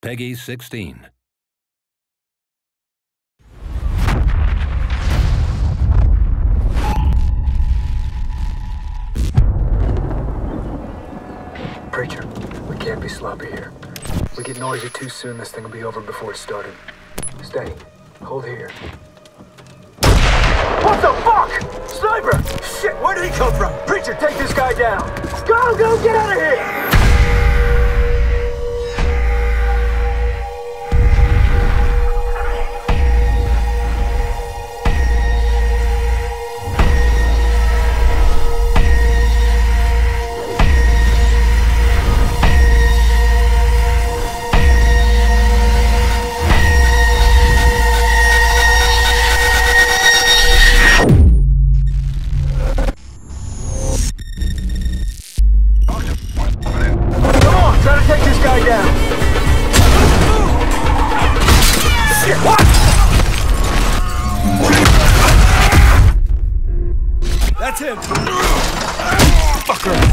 Peggy 16. Preacher, we can't be sloppy here. We get noisy too soon, this thing will be over before it started. Steady. Hold here. What the fuck? Sniper! Shit, where did he come from? Preacher, take this guy down. Go, go, get out of here! guy down. Shit, what? That's him. Fucker.